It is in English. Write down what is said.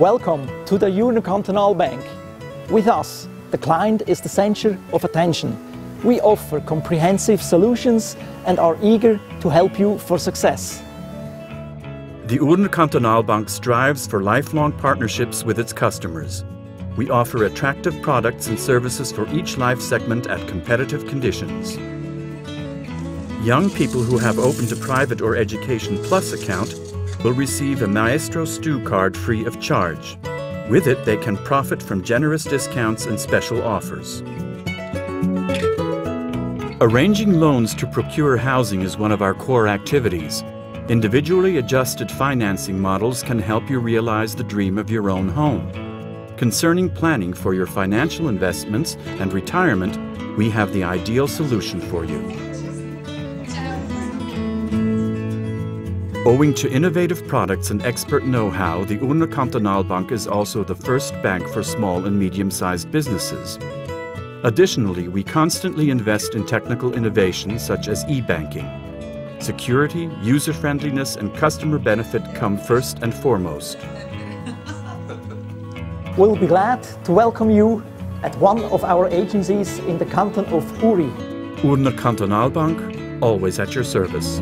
Welcome to the Urner Bank. With us, the client is the center of attention. We offer comprehensive solutions and are eager to help you for success. The Urner Kantonalbank strives for lifelong partnerships with its customers. We offer attractive products and services for each life segment at competitive conditions. Young people who have opened a private or Education Plus account will receive a Maestro Stu card free of charge. With it, they can profit from generous discounts and special offers. Arranging loans to procure housing is one of our core activities. Individually adjusted financing models can help you realize the dream of your own home. Concerning planning for your financial investments and retirement, we have the ideal solution for you. Owing to innovative products and expert know-how, the Urner Kantonalbank is also the first bank for small and medium-sized businesses. Additionally, we constantly invest in technical innovations such as e-banking. Security, user-friendliness and customer benefit come first and foremost. We'll be glad to welcome you at one of our agencies in the canton of Uri. Urner Kantonalbank, always at your service.